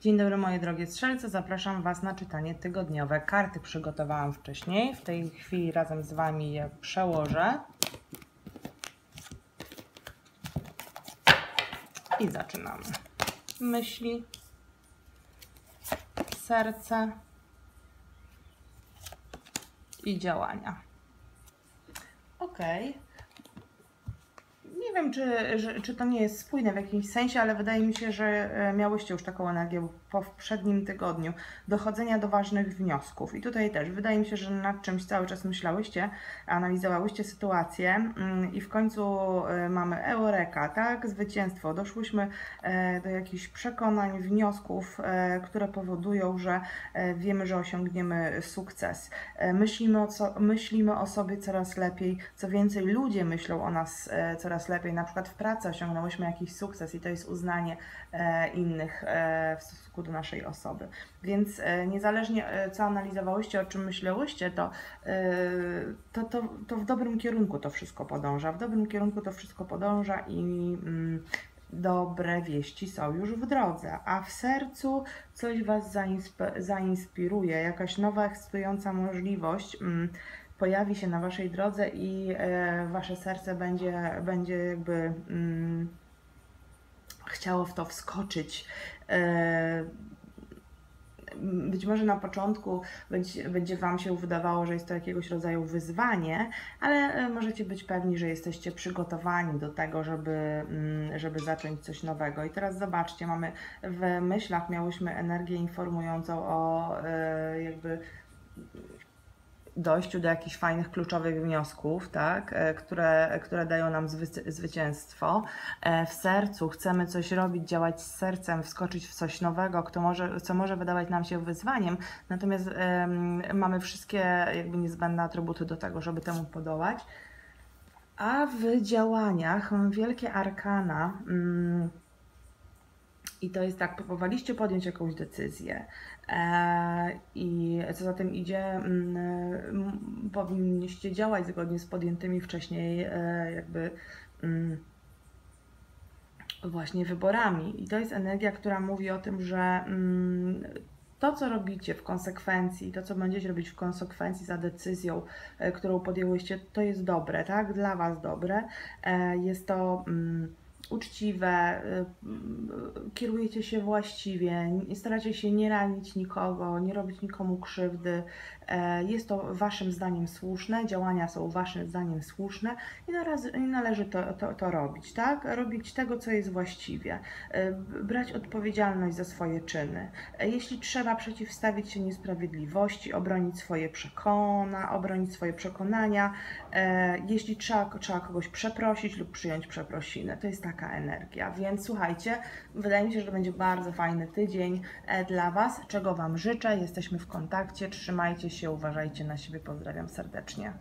Dzień dobry moje drogie strzelce, zapraszam Was na czytanie tygodniowe. Karty przygotowałam wcześniej, w tej chwili razem z Wami je przełożę. I zaczynamy. Myśli, serce i działania. Ok. Nie wiem, czy, że, czy to nie jest spójne w jakimś sensie, ale wydaje mi się, że e, miałyście już taką energię po poprzednim tygodniu dochodzenia do ważnych wniosków. I tutaj też wydaje mi się, że nad czymś cały czas myślałyście, analizowałyście sytuację mm, i w końcu e, mamy eureka, tak? Zwycięstwo. Doszłyśmy e, do jakichś przekonań, wniosków, które powodują, że wiemy, że osiągniemy sukces. Myślimy o, co, myślimy o sobie coraz lepiej. Co więcej, ludzie myślą o nas coraz lepiej. Na przykład w pracy osiągnęłyśmy jakiś sukces i to jest uznanie innych w stosunku do naszej osoby. Więc e, niezależnie e, co analizowałyście, o czym myślałyście, to, e, to, to, to w dobrym kierunku to wszystko podąża. W dobrym kierunku to wszystko podąża i mm, dobre wieści są już w drodze, a w sercu coś Was zainspiruje, jakaś nowa, ekscytująca możliwość mm, pojawi się na Waszej drodze i Wasze serce będzie, będzie jakby mm, chciało w to wskoczyć. E, być może na początku będzie, będzie Wam się wydawało, że jest to jakiegoś rodzaju wyzwanie, ale e, możecie być pewni, że jesteście przygotowani do tego, żeby, mm, żeby zacząć coś nowego. I teraz zobaczcie, mamy w myślach miałyśmy energię informującą o e, jakby dojściu do jakichś fajnych, kluczowych wniosków, tak, e, które, które dają nam zwy, zwycięstwo. E, w sercu chcemy coś robić, działać z sercem, wskoczyć w coś nowego, kto może, co może wydawać nam się wyzwaniem, natomiast mamy wszystkie jakby niezbędne atrybuty do tego, żeby temu podołać. A w działaniach wielkie arkana. Um, i to jest tak, próbowaliście podjąć jakąś decyzję e, i co za tym idzie, mm, powinniście działać zgodnie z podjętymi wcześniej e, jakby mm, właśnie wyborami. I to jest energia, która mówi o tym, że mm, to, co robicie w konsekwencji, to, co będziecie robić w konsekwencji za decyzją, e, którą podjęłyście, to jest dobre, tak? Dla Was dobre. Jest to uczciwe, y, kierujecie się właściwie, staracie się nie ranić nikogo, nie robić nikomu krzywdy, jest to Waszym zdaniem słuszne, działania są Waszym zdaniem słuszne i należy to, to, to robić, tak? Robić tego, co jest właściwie, e, brać odpowiedzialność za swoje czyny. E, jeśli trzeba przeciwstawić się niesprawiedliwości, obronić swoje przekona, obronić swoje przekonania, jeśli trzeba, trzeba kogoś przeprosić lub przyjąć przeprosiny, to jest taka energia. Więc słuchajcie, wydaje mi się, że to będzie bardzo fajny tydzień dla Was, czego Wam życzę. Jesteśmy w kontakcie, trzymajcie się się, uważajcie na siebie, pozdrawiam serdecznie.